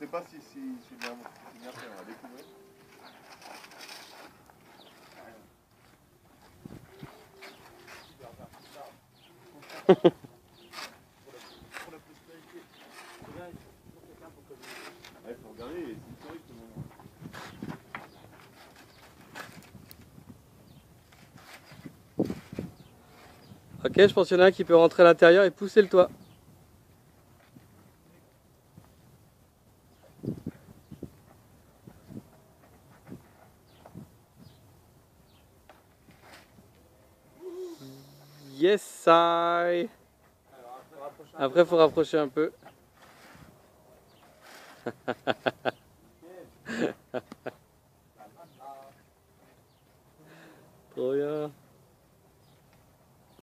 sais pas si, si, si bien, fait, on va découvrir. Ouais, faut regarder, c'est historique ce moment. Ok, je pense qu'il y en a un qui peut rentrer à l'intérieur et pousser le toit. Yes, I. Après, faut rapprocher un peu. Trop bien.